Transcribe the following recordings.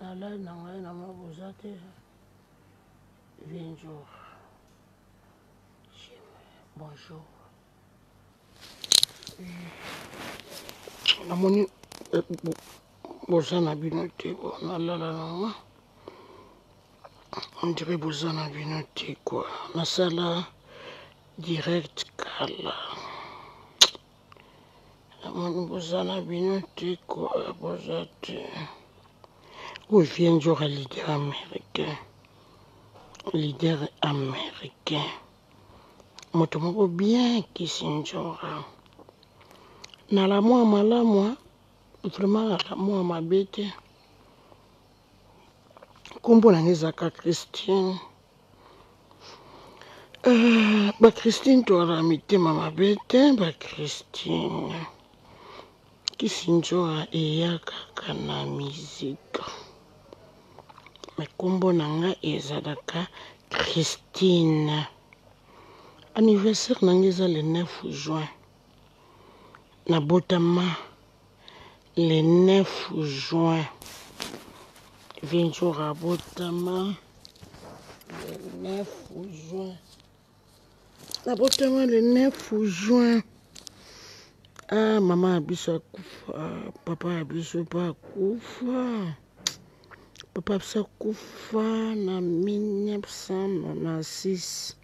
Nalali na ngai na mwa boza te 20 jours. Bonjour. Namoni eh, boza na bino te nalala na nga on dirait boza na bino te quoi nasala direct kala namoni boza na bino te koya boza te oyo vie njora leader américain leader américain moto moko bien kisi njora nalamwa malamwa vraiment nalamwa mabe te nkombo na nga ezalaka christine euh, ba christine toala mitema mabe te ba christine kisinjora eya kaka na mizika me nkombo na nga ezalaka christine anniversaire na nga eza le 9 juin nabotama le 9 juin vinjour abotama le 9 juin abotama le 9 juin ah mama ya biso akufa papa ya biso mpe akufa papa biso akufa na 1996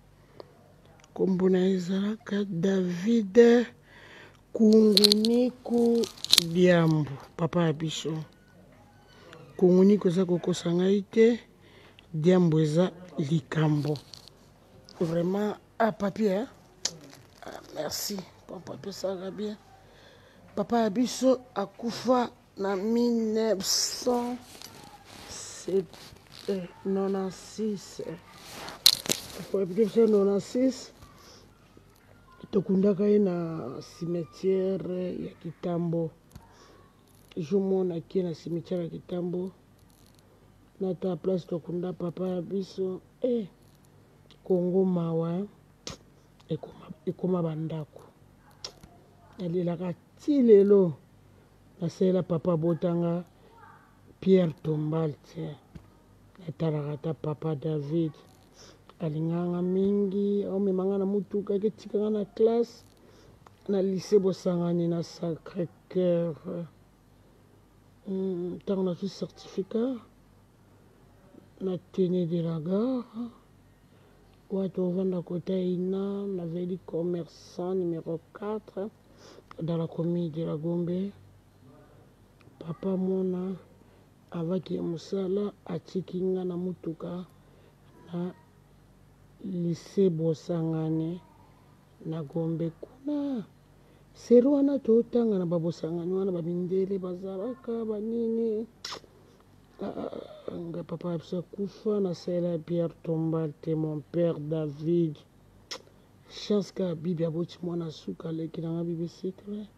nkombo na ye ezalaka davide Kunguniku diambu papa ya biso. Kunguniku eza kokosa ngai te. Diambu eza likambo. Vraiment ah papi hein. Ah, merci papa papi osala bien. Papa ya biso akufa na 1900 96 96 Tokundaka ye na cimetière ya Kitambo. Jour moko nakie na cimetière ya Kitambo, nata place tokunda papa ya biso. Eh, Congo mawa hein? ekoma, ekoma bandako. Nalelaka ti lelo nasalela papa abotanga Pierre Tombal tiens natalaka ata papa David alingaka nga mingi aomema nga na mutuka eke tika nga na classe na lycée bosangani na sacré cœur ntango hmm, nazwi certificat na tene de la gare watu ovanda kota ina nazali commerçant numero 4 dans la commune de la gombe papa mona Avant ke musala atiki nga na mutuka na lycee Bosangani na Gombe kuna serie wana totanga na ba Bosangani wana ba mindele bazalaka ba nini ah, ah, ah, nga papa na biso akufa na sela Pierre Tombal te mon père David chance ka bibi aboti mwana suka leki na nga bibi secret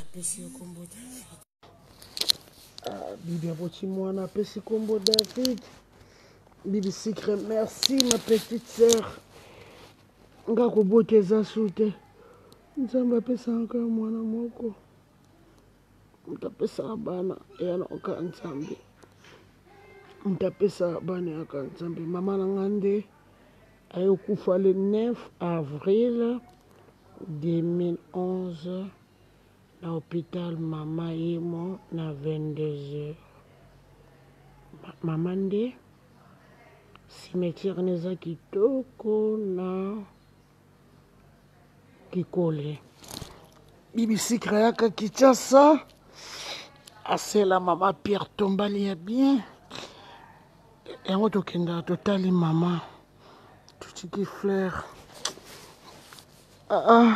apesi yo kombo David Ah, bibi aboti mwana apesi nkombo david bibi sikre merci ma petite sœur nga kobota eza su te nzambe apesaka yo mwana moko moto apesaka bana eyanoka nzambe moto apesaka bana eyaka nzambe mama na nga nde ayokufa le 9 avril 2011 Na hopital mama yemo na 22 heures mama nde cimetière neza kitoko na kikole. Bibi Sikra yaka Kinshasa asela mama Pierre Tombali ya bien yango tokenda totali mama Tutiki fleur. Ah, ah.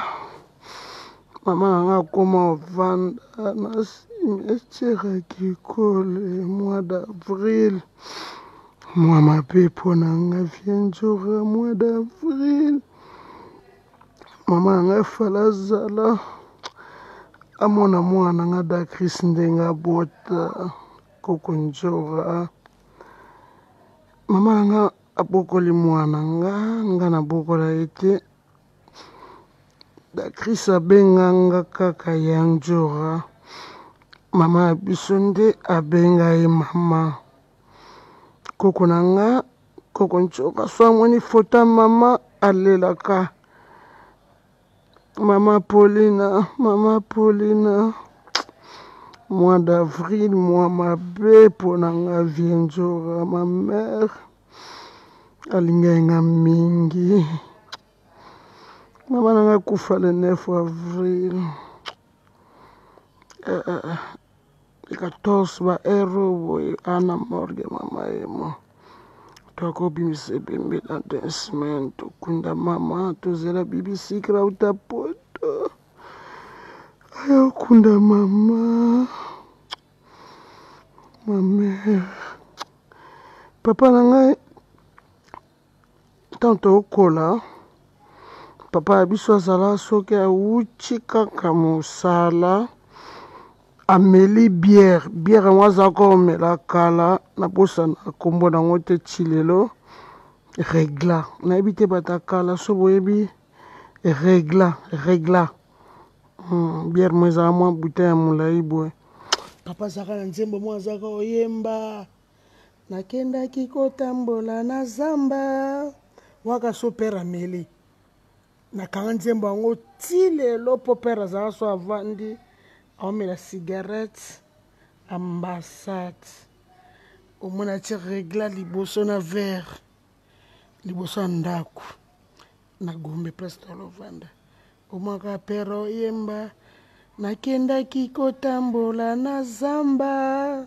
Mama na nga akoma ovanda na cimetière ya Kikole mois d'avril. Mwa mabe mpo na nga vienjora mois d'avril. Mama na nga fala azala amona mwana nga Dakris ndenge abota koko njora. Mama na nga abokoli mwana nga nga nabokola ye te dacris abenga nga kaka ya njora mama ya biso nde abenga ye mama koko na nga koko njoka so amoni foto ya mama alelaka Mama Paulina, mama Paulina, mois d'avril, mois mabe mpo na nga vie nzora, ma mère alingaki nga mingi. Mama na nga kufa le 9 avril. Uh, uh, uh. 14 ba hero boye ana morgue mama yemo twakobimisa ebembe na deux semaine tokunda mama tozela bibi sikra uta poto ayo kunda mama mame papa na ngai ntango tokola papa ya biso azala soki awuti kaka mosala ameli biere biere yango aza komela kala na posa na kombo na yango te ti lelo regla nayebi te bata kala so boyebi regla regla hmm, biere mo ezala mwa butin ya molai boye papa azalaka na nzembo mo azalaka oyemba Nakendaki kotambola na zamba. Waka so père ameli. Nakanga nzembo yango ti lelo po père azalaka so avandi aomela cigarette ambassade omona ti regla liboso na verre liboso ya ndako na gombe place tolovanda omwaka pere oyemba nakendaki kotambola na zamba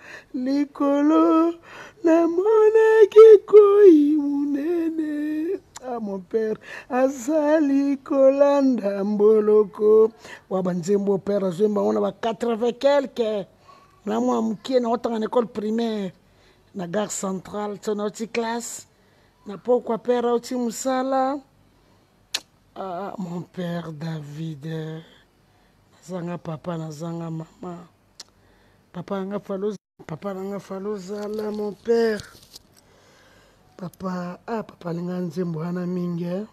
likolo namonaki koi monene ah, mon père azali kolanda mboloko wa banzembo père azwemba yango na ba 80 quelque na mwa moke naotanga na école primaire na gare centrale so nauti classe na pokwa père auti mosala ah, mon père david nazanga papa nazanga mama papa nanga falo papa nanga falo zala mon père papa ah papa alinga nzembo wana mingi eh?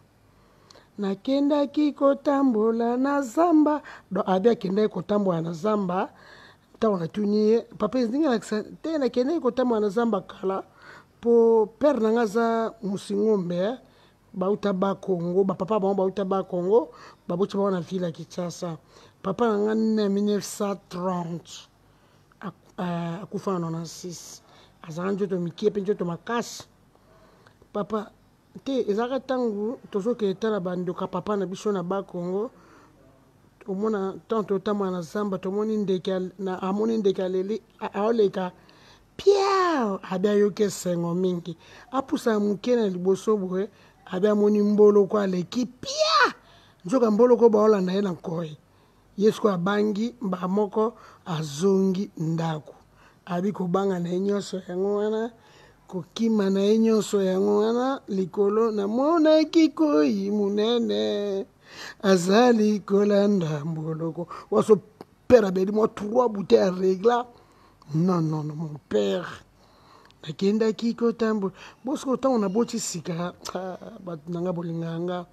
nakendaki kotambola na zamba don abi akendaki kotambola na zamba ntango natuni ye papa ezingi alakisa te nakendaki kotambola na zamba kala mpo père nanga aza musingombe eh? bawuta ba Congo ba papa bango bawuta ba Congo baboti bango na ville ya Kinshasa papa na nga na 1930 euh, akufa na 96 azalaka nzoto mikie mpe nzoto makasi papa te ezalaka ntango tozokende tala bandoka papa na biso na ba Congo omona ntango totambola na zamba tomoni ndeke amoni ndeke aleli aoleka Pierre abi ayoki esengo mingi apusaka moke na liboso boye abi amoni mboloko aleki pia nzoka mboloko baolanda ye na nkoi ye sikoyo abangi mbala moko azongi ndako abi kobanga na ye nyonso yango wana kokima na ye nyonso yango wana likolo namonaki koi monene azali kolanda mboloko waso père abeli mwa trois bouteille ya regla non non non mon père nakendaki kotambola bosiko ntango naboti sika ah, bato na nga bolingaka nga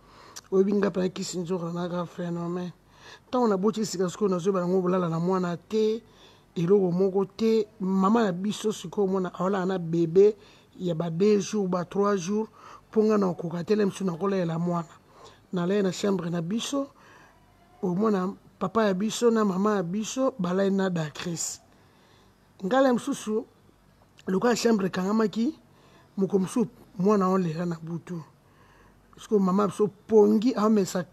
oyebi nga mpe nakisi nzoka naka phénomène ntango naboti sika sikoyo nazoyeba nango bolala na mwana te eloko moko te mama na biso sikoyo omona aolaka na bebe ya ba deux jours ba trois jours mpo nga nakokoka te na misu nakolalela mwana nalai na chambre na biso omona papa ya biso na mama ya biso balai na dacris ngala mosusu lokola chambre ekangamaki moko mosusu mwana olela na butu siko mama biso pongi amesa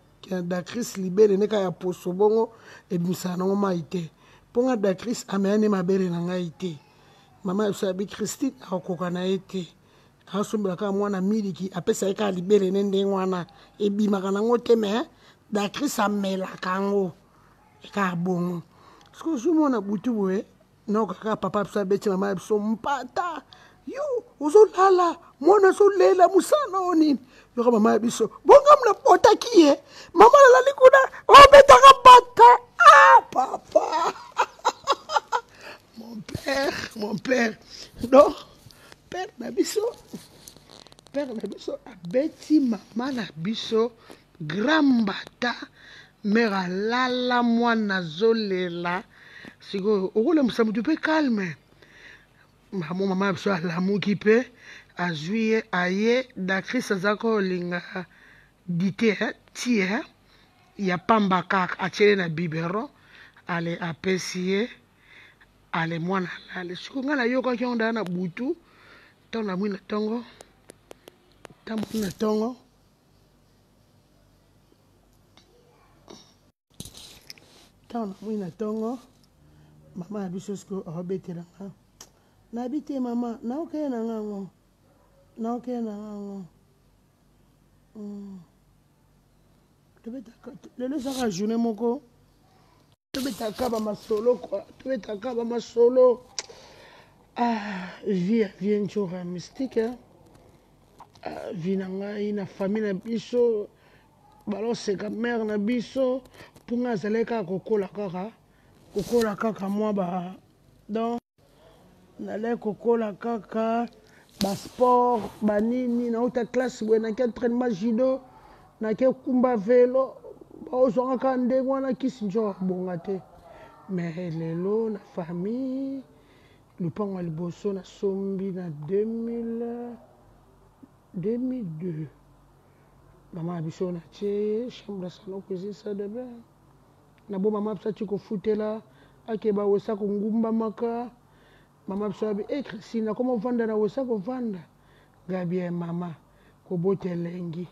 dacris libele ndeka ya poso bongo ebimisaka nango mai te mpo nga dacris ameya nde mabele na ngai te mama biso abi christine akokoka na ye te asombela kaka mwana miliki apesa ye kaka libele ne ndenge wana ebimaka nango te me dakris amelaka yango ekaka bongo soki ozwi mwana butu boye nayoka kaka papa biso abeti mama ya biso mpata yo ozolala mwana azolela mosala na yo nini yoka mama ya biso bongamu na botaki ye mama nalali kuna obetaka bata ah papa mon père mon père donc père na biso père na biso abeti mama na biso grand mbata mère alala mwana azolela sikoyo okolembisa motu mpe calme mamo mama na biso alamuki mpe azwi ye aye dakris aza kolinga dite eh, ti eh, ya pamba kaka atyele na biberon ale apesi ye ale mwana alale siko ngai nayokaki yango dala na butu ntango namwi na ntongo ntango na ntongo ntango namwi na ntongo mama na biso siko aobetela nga nayebi te mama naokeye na nga yango naokeye na nga yango hmm. lelo ezaka journée moko tobetaka ba masolo quoi tobetaka ba masolo ah vie ya vie njora mystique hein? ah, vie na ngai na famille na biso baloseka mare na biso mpo ngai azalaki kaka kokola kaka kokola kaka mwa ba donc nalai kokola kaka basport banini nauta classe boye nake entrainement judo nake kumba velo baozwanga kaka ndenge wana kisi njo abonga te me lelo na famille lupango ya liboso nasombi na 2002 mama ya biso natie chambre salon cuisine salle de bain Na bo mama bsa tshiko futela ake ba wesako ngumbamaka mama bsa abi eh Christine akoma ovanda na wesako vanda ngabi eh mama kobota elengi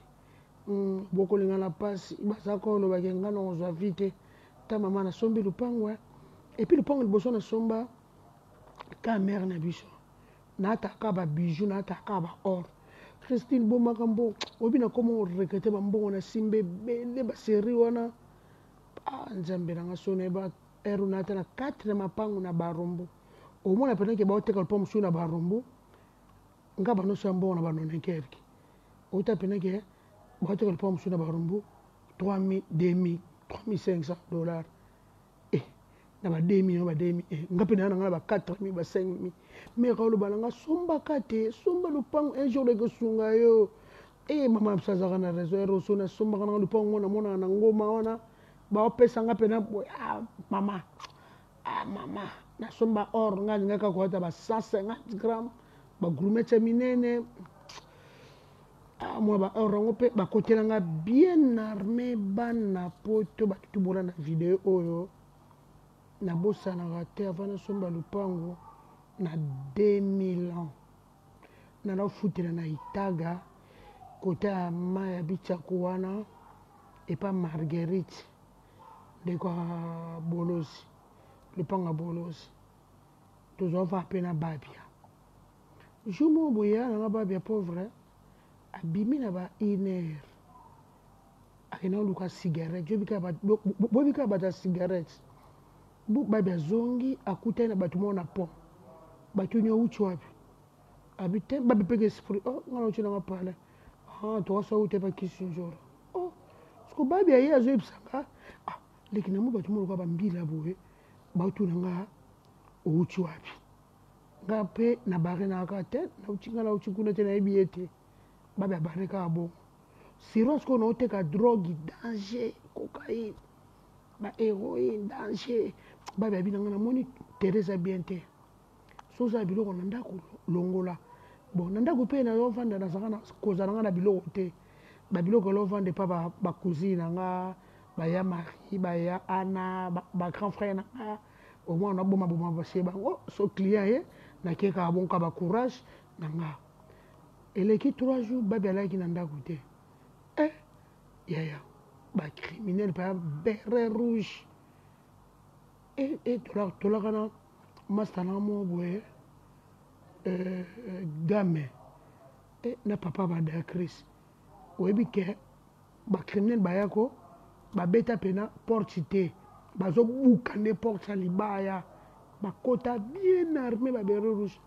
hum bokolinga na pasi baza ko loba ke nga na ozwa vie te ta mama na sombi lupangu eh et puis lupangu liboso na somba ka mère na biso na ta ka ba bijoux na ta ka ba or Christine bomaka mbo obi na koma o regretter ba mbongo na simbe bele ba série wana Ah nzambe na nga so na ba heure na tala quatre mapangu na barumbu omona pendant ke baoteka lopango mosusu na barumbu nga banoso ya mbongo na banonenkerki ota pendant ke baoteka lopango mosusu na barumbu 3000 2000 3500 dollars na ba demi na ba demi eh, nga mpe naya na nga na ba 4 mi ba 5 mi meka oloba na nga sombaka te somba lopango un jour ekosunga yo eh, mama na biso azalaka na raison ya roso nasombaka nanga lopango ngo namonaka na ngoma wana baopesa nga mpe na boye ah, mama ah, mama nasomba or nga alingaka koyata ba 150 gramme bagrumete minene Ah, moi ba or yango pe ba kotela nga bien armé bana poto ba tubola na vidéo oyo na bosana raté avant na somba lupango na 2000 ans na na futela na itaga kota ya ma ya bichako wana epa marguerite ndeko ya bolozi lupango ya bolozi tozwa va pe na babia Jour moko boye yaya na nga Babia pauvre abimi na ba une heure akenda koluka cigarette jobi kaka ba boyebi kaka bato ya cigarette bu Babia azongi akutani na bato moko na pont bato nyo uti wapi abi te Babia peke esprit oh nga na uti na nga pale ah toka so uti pa Kissinger oh siko Babia ye azoyebisa nga ah leki na mo bato moko lokola bambila boye baotuna nga outi wapi Nga pe na barre nanga kaka te nauti nga nauti kuna te nayebi ye te ba ba barre kaka bongo sirwa sikoyo nao teka drogue danger cocaïne ba heroïne danger ba ba bina nga namoni Teresa bien te so oza na biloko na ndako longola bon na ndako pe na yo vanda na zanga na koza na nga na biloko te ba biloko lo vanda pa ba, ba cousine na nga ba ya Marie ba ya Anna ba, ba grand frère na nga Omona na boma boma ba se bango so client ye na ke kaka bon kaba courage na nga eleki trois jours baby alaki na ndaku te eh yaya ba criminel pa beret rouge eh eh tolaka tolaka na masta na mo boye euh, euh game eh na papa ba da Chris oyebi ke Ba criminel baya ko ba beta pena porte te bazo buka nde porte ya libaya ba kota bien arme ba beret rouge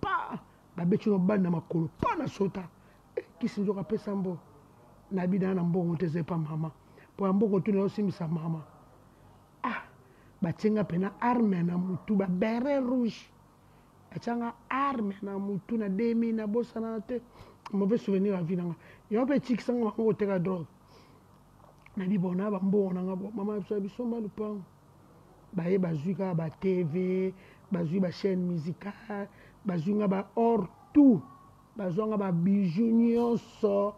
paa ba beti no balle na makolo paa na sota eh kisi nzoka apesa mbo na bina na mbongo te eza epa mama po ya mbongo tuna yo simbisa mama ah batie nga pena arme na mutu ba beret rouge Batia nga arme na mutu na demi na bosana te mauvais souvenir ya vie na nga yango pe etikisa nga mama koteka drogue na bibona ba mbongo na nga bo mama ya biso mba lupango baye bazui kaka ba TV bazui ba chaîne musicale bazui nga ba or tout bazua nga ba bijoux nyonso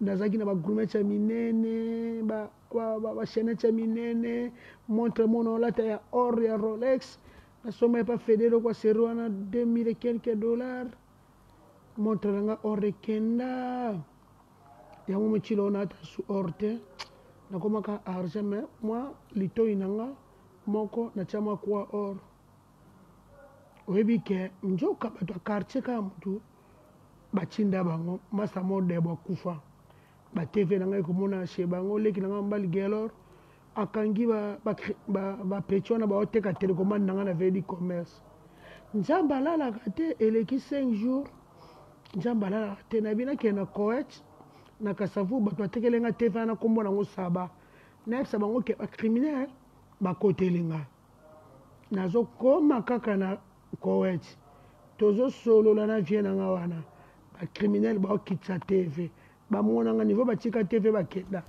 nazalaki na ba grumete ya minene ba, ba, ba, ba chainete ya minene montre mona olata ya or ya rolex nasomba epa federo kwa seri wana 2000 et quelques dollars montre na nga or ekenda yango mokilo ona ata su or te nakomaka argent mais mwa litoi na nga moko natia mwa kwa or oyebi ke nzoka bato ya quartier kaka motu Batinda bango masta moko debo akufa ba TV na ngai komona chez bango leki na ngai mobali Guelor akangi ba ba ba, ba petit wana baoteka telecommande na ngai na vedi commerce Nzambe alalaka te eleki 5 jours Nzambe alalaka te na bina ke na Coet na Kasavu bato batekele ngai TV na kombo na ngo Saba nayebisa bango ke ba criminel bakoteli ngai Nazo koma kaka na Koweït tozo solola na vieux na nga wana ba criminel bao kitisa TV ba mona nga niveau ba tika TV ba kenda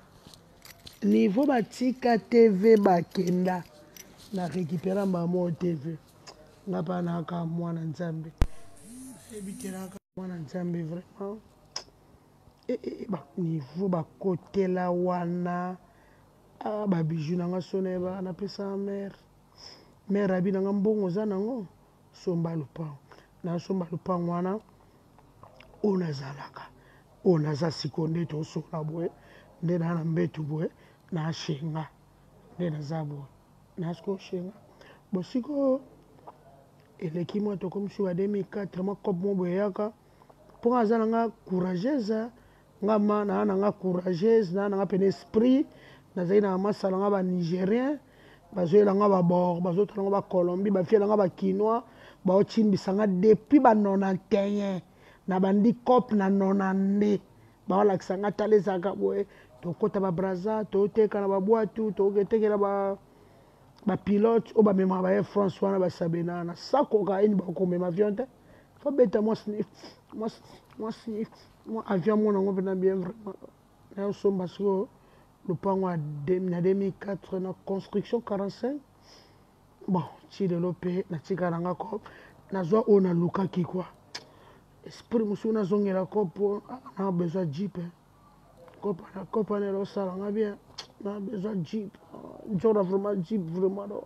niveau ba tika TV ba kenda na récupérer mbala moko TV nga pa na ka mwana Nzambe ebitelaka mwana Nzambe vraiment e e ba niveau ba kotela wana Ah ba bijoux na nga sona eba na pesa mère mère abi na nga mbongo oza na ngo somba lupango na somba lupango wana oyo nazalaka oyo naza siko nde tosola boye nde na na mbetu boye na shenga nde naza boye na siko shenga bosiko eleki mwa tokomi suka 2004 mwa cope mo boye yaka mpo aza na nga courageuse Nga ma na na nga courageuse na na nga pene esprit na zali na ma sala nga ba nigérien ba zo yela nga ba bord ba zo tala nga ba colombie ba fiela nga ba kinois ba o chimbi sanga depuis ba 91 na bandi cop na 92 ba wala kisanga tale zaka boye to kota ba braza to teka na ba boatu to keteke na ba ba pilote o ba mema ba air france wana ba sabena na sakoka ini ba ko mema avion te fa beta moi snif moi snif Mua avion amona ngo pena bien vraiment nayo somba siko lopango ya na 2004 na construction 45 bon ti lelo pe natika na nga ko nazwa oyo nalukaki quoi esprit mosusu nazongela ko po na besoin jeep kopana kopana elosala nga bien na besoin jeep njora vraiment jeep vraiment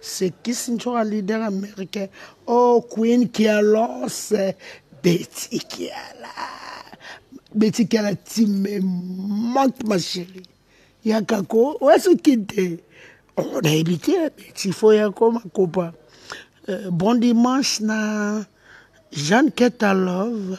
sekisi ncoka leader américain o oh, queen kialose beti kiala beti kiala ti me manque ma chérie yaka ko oyasoki te oh, nayebi te beti fo ya koma kopa euh, bon dimanche na jeanne ketalove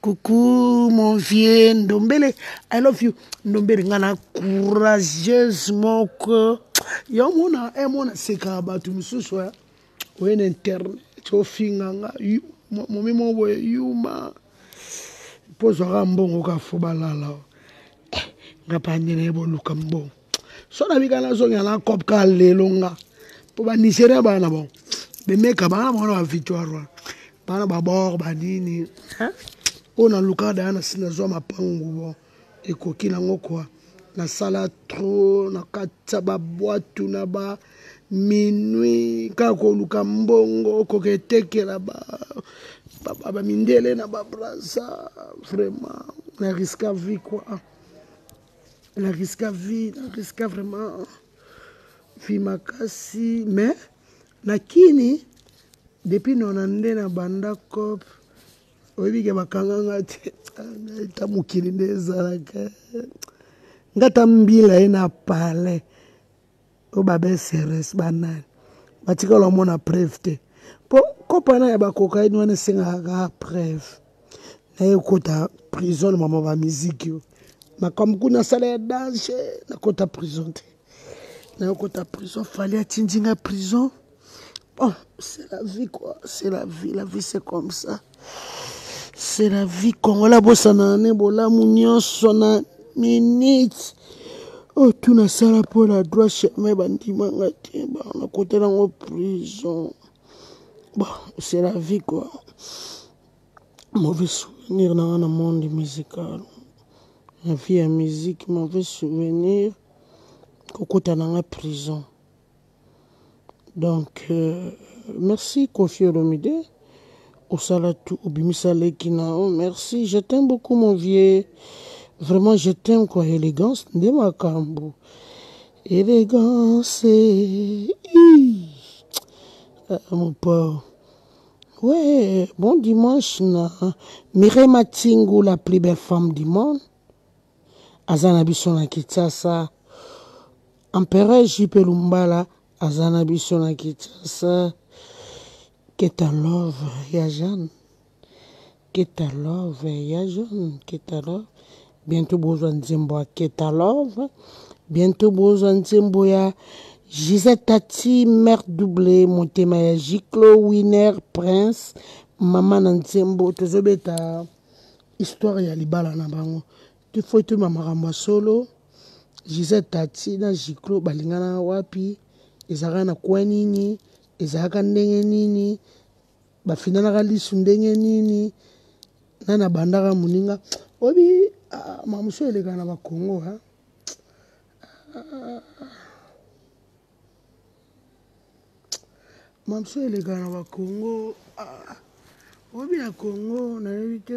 Coucou mon vieux Ndombele, I love you. Ndombele nga na courageuse moko. Yo mona e eh, mona seka bato mosusu ya eh. oye na internet ofinga nga momi moko boye yuma mpo ozwaka mbongo kafo balala nga pandene boluka mbongo so na bika nazongela na cop ka lelo nga mpo banigeria bana na bango bemeka bana na bango na bavictoire wana bana babor banini oyo nalukaka daya nasi nazwa mapangu bo ekoki nango kua nasala tro na kati ya babwatu na ba minui kaka koluka mbongo okoka etekela bamindele na babrasa vraiment na riska vi kua na riska vie na riska vraiment vie makasi mais na kini depuis nona nde na banda cop oyebi ke bakanga nga te ta mokili nde ezalaka nga ta mbila ye na palais oyo babe seres banani batikala omona preuve te mpo kopana ya bakokaini wana esengaka preuve naye okota prison na mama bamiziki oyo makambo kuna asala ya danger nakota prison te naye okota prison fali atinji nga prison Bon, c'est la vie quoi, c'est la vie, la vie c'est comme ça. C'est la vie congolais bosana ne bolamu nyonso na minute. Oh, tout na sala pour la droit chemin bandima nga te, ba na kote nango prison. Bon, c'est la vie quoi. Mauvais souvenir na nga na monde musical. Na vie ya musique, mauvais souvenir kokota na nga prison. Donc euh, merci Koffi Olomide osala tu obimisa leki na yo merci je t'aime beaucoup mon vieux vraiment je t'aime quoi élégance nde makambo élégance ii. Ah, mon pauvre Ouais, bon dimanche na Mireille Matingu, la plus belle femme du monde. Aza na biso na Kinshasa. Empereur JP Lumbala aza na biso na Kinshasa. Keta love ya Jeanne. Keta love ya Jeanne. Keta love. Bientôt bozwa nzembo ya Keta love. Bientôt bozwa nzembo ya Gisette Tati, mère double, motema ya Jiclo, Winner, Prince, mama na nzembo. Tozobeta histoire ya libala na bango. Il faut toyeba makambo ya solo. Gisèle Tati na Giclo balinganaka wapi? Ezalaka na coin nini? Ezalaka ndenge nini? Bafinanaka lisu ndenge nini? Nani abandaka moninga? Oyebi ah, makambo mosusu elekaka na bakongo ha? Makambo mosusu elekaka na bakongo ah, oyebi na kongo nayebi te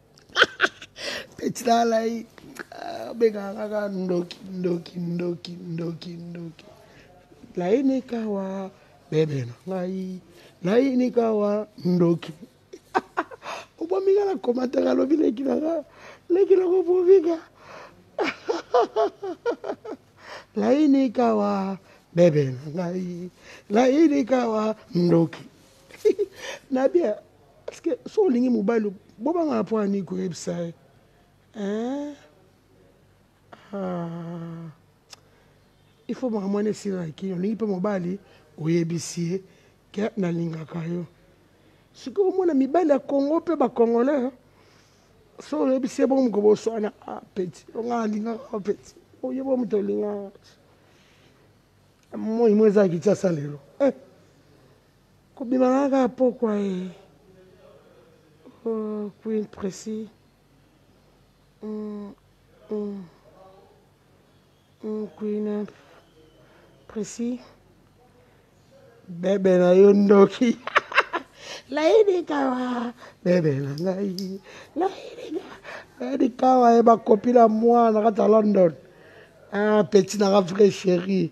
petit lala ye ah, bengaka kaka ndoki ndoki ndoki ndoki ndoki laini kawa bebe na ngai laini kawa ndoki obomi nga na komantere alobi leki na nga leki na kobomi nga laini kawa bebe na ngai laini kawa ndoki na bien Est-ce que so olingi mobali bobangana mpo ya nini koyebisa ye eh? ah. il faut makambo wana esila na kini olingi mpe mobali oyebisi ye ke nalingaka yo sikoyo omona mibali ya kongo mpe bacongolais so oyebisi ye bongo mokobo oswana ah, peti onga alingaka peti oye bo moto olingaka moi mo ezalaki tiasa lelo eh. Kobima na nga kaka pokwa e. Oh, Queen Presi. Mm, mm. Mm, Queen eh, Presi. Bebe na yo ndoki. Laidi kawa. Bebe na ngai. Laidi kawa. Laidi kawa e eh, bakopi na mwana kata London. Ah, petit na nga vrai chérie.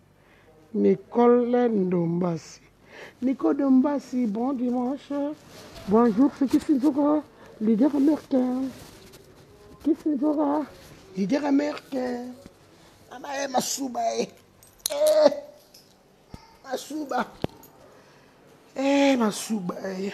Nicole Ndombasi. Nico Dombasi, bon dimanche. Bonjour, c'est Kissinzora, leader américain. Kissinzora, leader américain. Mama ye masuba ye. Eh, masuba. Eh, masuba ye.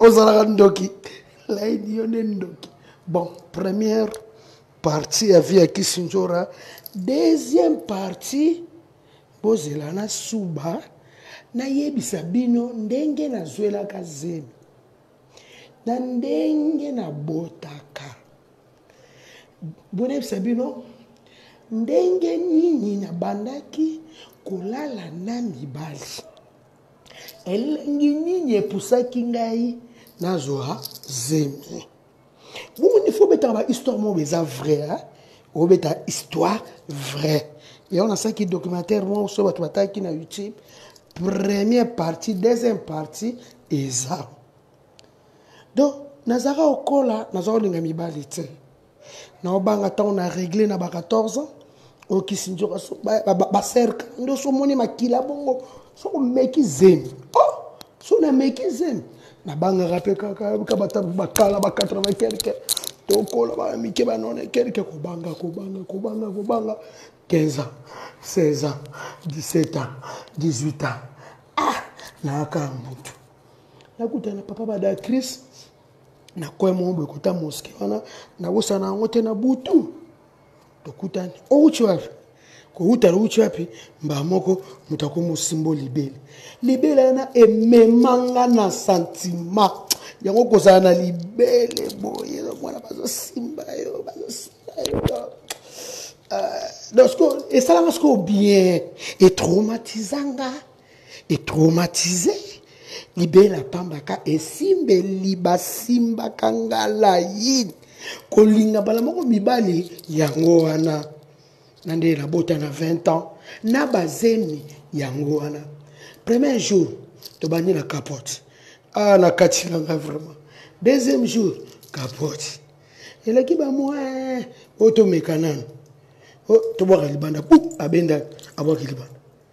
ozalaka ndoki laidi yo nde ndoki bon première partie ya vie ya kisinjora deuxième partie bozela na suba nayebisa bino ndenge nazwelaka zemi na ndenge nabotaka bonayebisa bino ndenge nini nabandaki kolala na mibali Elengi nini epusaki ngai nazwa zemi? Bongo il faut obetaka ba histoire moko eza vrai hein? obeta histoire vrai yango nasalaki documentaire moko so bato batalaki na youtube première partie deuxième partie eza donc nazalaka kokola naza kolinga mibali te naobanga ntango na regle na ba 14 ans oyo kisinzoka baserka nde so omoni makila bongo soko omeki zemi oh, so nameki zemi nabangaka mpe kaka bata bakala ba 80 kelke tokola bana mike banone kelke kobanga kobanga kobanga kobanga 15 ans 16 ans 17 ans 18 ans ah naaka mutu nakutana papa badacrise na coin moko boye kota moske wana nabosana na yango te na butu tokutani outi oh, wapi kouta outi wapi mbaa moko moto akomi osimbo libele libele wana ememanga na santima yango kozala na libele boye mwana bazosimba yo bazosimba yo euh, donc esalanga sikoyo bien etraumatisa nga etraumatise libela pamba ka esimbeli basimbaka ngalai kolinga mbala moko mibali yango wana na nde nabota na 20 ans na bazemi yango wana premier jour tobandi na capote ah na kati na ngai vraiment deuxième jour capote eleki bamoin eh, oyo tomeka nano oh, tobwaka libanda bu abenda abwaki libanda